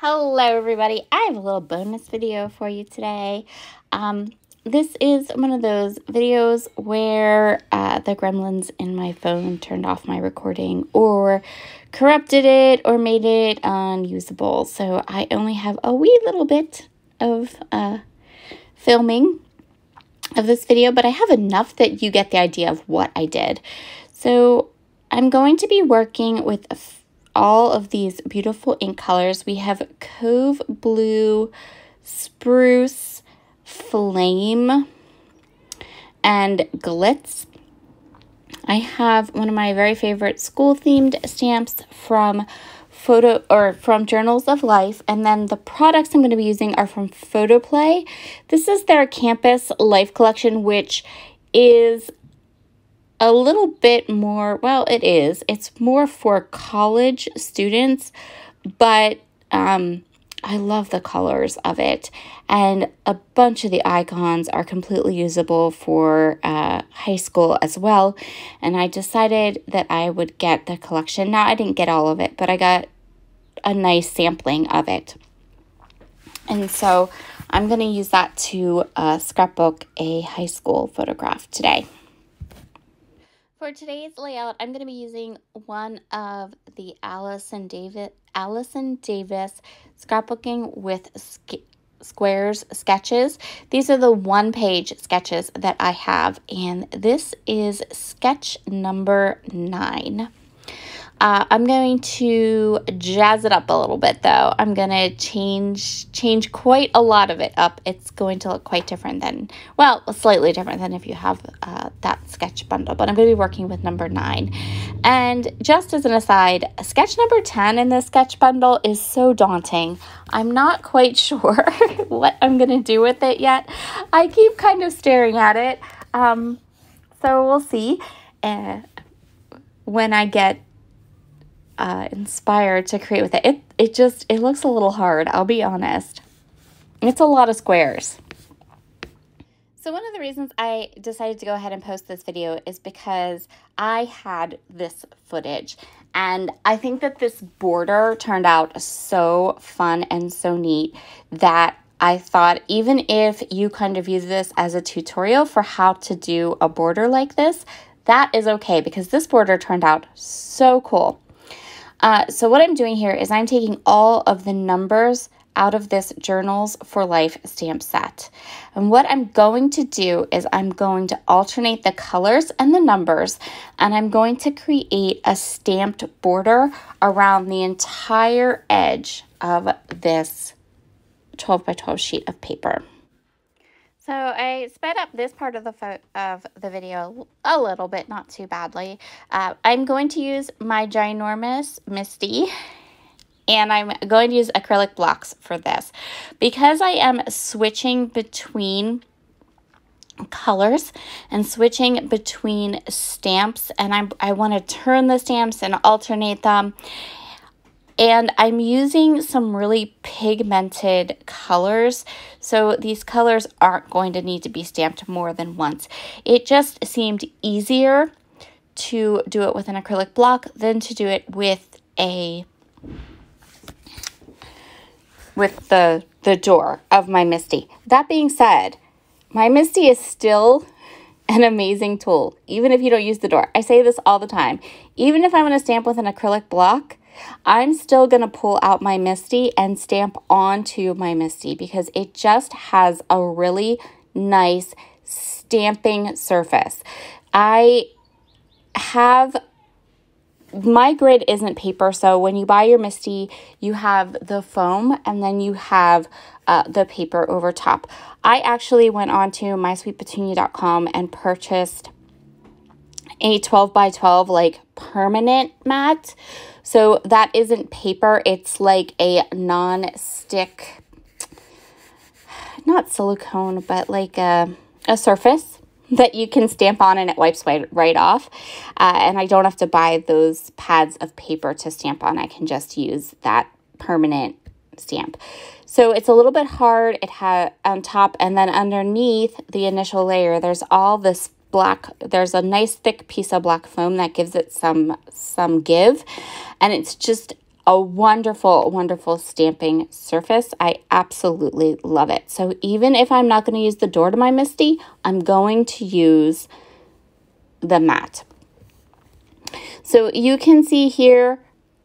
Hello everybody, I have a little bonus video for you today. Um, this is one of those videos where uh, the gremlins in my phone turned off my recording or corrupted it or made it unusable. So I only have a wee little bit of uh, filming of this video, but I have enough that you get the idea of what I did. So I'm going to be working with all of these beautiful ink colors. We have Cove Blue, Spruce, Flame, and Glitz. I have one of my very favorite school themed stamps from photo or from Journals of Life and then the products I'm going to be using are from Photoplay. This is their campus life collection which is a little bit more, well, it is. It's more for college students, but um, I love the colors of it. And a bunch of the icons are completely usable for uh, high school as well. And I decided that I would get the collection. Now, I didn't get all of it, but I got a nice sampling of it. And so I'm going to use that to uh, scrapbook a high school photograph today. For today's layout, I'm going to be using one of the Allison Davis, Allison Davis scrapbooking with squares sketches. These are the one page sketches that I have and this is sketch number nine. Uh, I'm going to jazz it up a little bit though. I'm going to change change quite a lot of it up. It's going to look quite different than, well, slightly different than if you have uh, that sketch bundle, but I'm going to be working with number nine. And just as an aside, sketch number 10 in this sketch bundle is so daunting. I'm not quite sure what I'm going to do with it yet. I keep kind of staring at it. Um, so we'll see. Uh, when I get uh, inspired to create with it. It it just it looks a little hard. I'll be honest. It's a lot of squares. So one of the reasons I decided to go ahead and post this video is because I had this footage and I think that this border turned out so fun and so neat that I thought even if you kind of use this as a tutorial for how to do a border like this, that is okay because this border turned out so cool. Uh, so what I'm doing here is I'm taking all of the numbers out of this Journals for Life stamp set. And what I'm going to do is I'm going to alternate the colors and the numbers, and I'm going to create a stamped border around the entire edge of this 12 by 12 sheet of paper. So I sped up this part of the of the video a little bit, not too badly. Uh, I'm going to use my ginormous Misty and I'm going to use acrylic blocks for this. Because I am switching between colors and switching between stamps and I'm, I want to turn the stamps and alternate them and I'm using some really pigmented colors. So these colors aren't going to need to be stamped more than once. It just seemed easier to do it with an acrylic block than to do it with a with the the door of my Misty. That being said, my Misty is still an amazing tool, even if you don't use the door. I say this all the time. Even if I'm going to stamp with an acrylic block, I'm still going to pull out my Misty and stamp onto my Misty because it just has a really nice stamping surface. I have my grid isn't paper, so when you buy your Misty, you have the foam and then you have uh, the paper over top. I actually went on to mysweetpetunia.com and purchased a 12 by 12 like permanent mat so that isn't paper, it's like a non-stick, not silicone, but like a, a surface that you can stamp on and it wipes right, off. Uh, and I don't have to buy those pads of paper to stamp on. I can just use that permanent stamp. So it's a little bit hard. It had on top and then underneath the initial layer, there's all this black there's a nice thick piece of black foam that gives it some some give and it's just a wonderful, wonderful stamping surface. I absolutely love it. So even if I'm not going to use the Door to My Misty, I'm going to use the mat So you can see here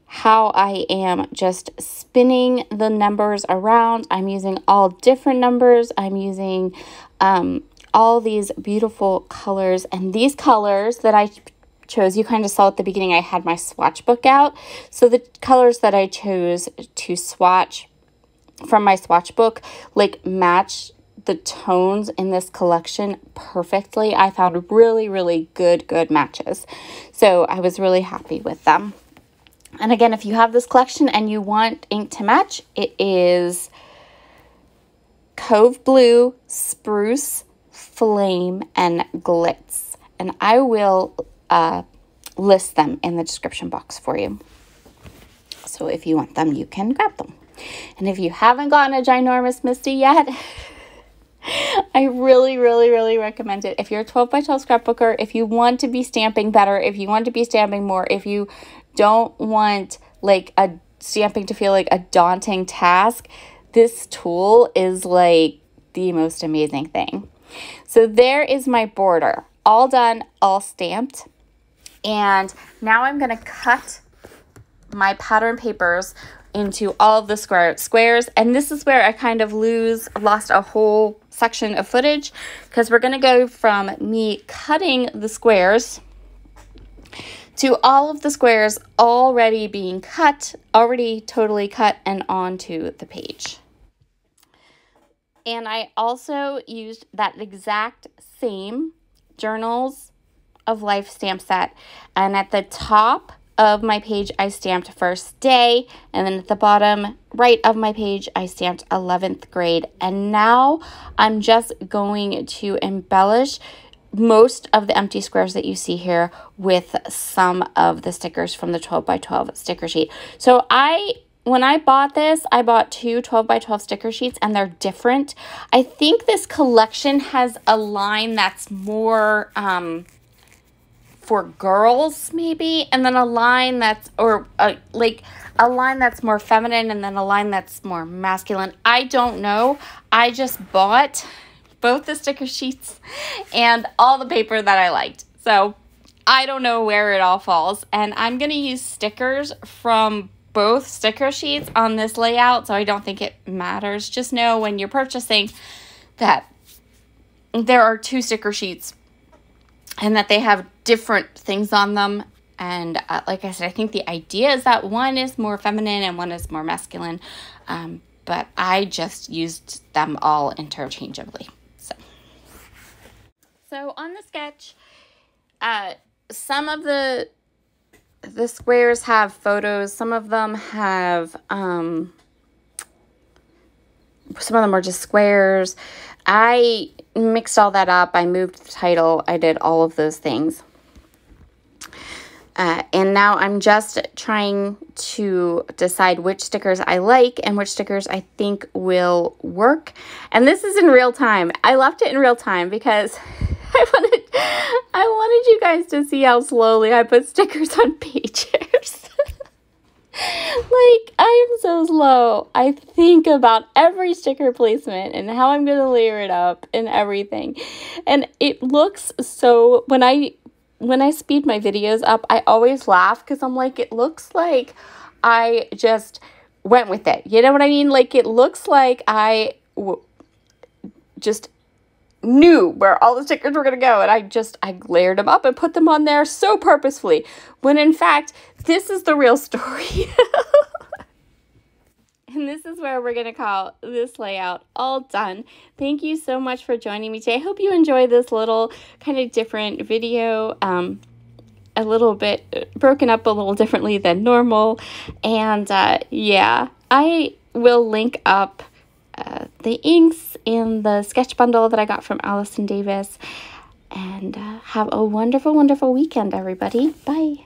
how I am just spinning the numbers around. I'm using all different numbers. I'm using um, all these beautiful colors and these colors that I chose, you kind of saw at the beginning I had my swatch book out. So the colors that I chose to swatch from my swatch book like match the tones in this collection perfectly. I found really, really good, good matches. So I was really happy with them. And again, if you have this collection and you want ink to match, it is Cove Blue, Spruce, Flame, and Glitz. And I will uh, list them in the description box for you. So if you want them, you can grab them. And if you haven't gotten a ginormous Misty yet, I really, really, really recommend it. If you're a 12 by 12 scrapbooker, if you want to be stamping better, if you want to be stamping more, if you don't want like a stamping to feel like a daunting task, this tool is like the most amazing thing. So there is my border, all done, all stamped. And now I'm going to cut my pattern papers into all of the square squares. And this is where I kind of lose, lost a whole section of footage because we're going to go from me cutting the squares to all of the squares already being cut, already totally cut and onto the page. And I also used that exact same journals of life stamp set. And at the top of my page, I stamped first day. And then at the bottom right of my page, I stamped 11th grade. And now I'm just going to embellish most of the empty squares that you see here with some of the stickers from the 12 by 12 sticker sheet. So I when I bought this, I bought two 12 by 12 sticker sheets and they're different. I think this collection has a line that's more um, for girls maybe and then a line that's or uh, like a line that's more feminine and then a line that's more masculine. I don't know. I just bought both the sticker sheets and all the paper that i liked. So i don't know where it all falls and i'm going to use stickers from both sticker sheets on this layout so i don't think it matters just know when you're purchasing that there are two sticker sheets and that they have different things on them. And uh, like I said, I think the idea is that one is more feminine and one is more masculine. Um, but I just used them all interchangeably. So, so on the sketch, uh, some of the the squares have photos. Some of them have um, some of them are just squares. I mixed all that up. I moved the title. I did all of those things. Uh, and now I'm just trying to decide which stickers I like and which stickers I think will work. And this is in real time. I left it in real time because I wanted I wanted you guys to see how slowly I put stickers on pages. like I am so slow. I think about every sticker placement and how I'm going to layer it up and everything. And it looks so when I when I speed my videos up, I always laugh cuz I'm like it looks like I just went with it. You know what I mean? Like it looks like I just knew where all the stickers were going to go and I just I layered them up and put them on there so purposefully when in fact this is the real story. and this is where we're going to call this layout all done. Thank you so much for joining me today. I hope you enjoy this little kind of different video. Um, a little bit broken up a little differently than normal. And uh, yeah, I will link up uh, the inks in the sketch bundle that I got from Allison Davis. And uh, have a wonderful, wonderful weekend, everybody. Bye.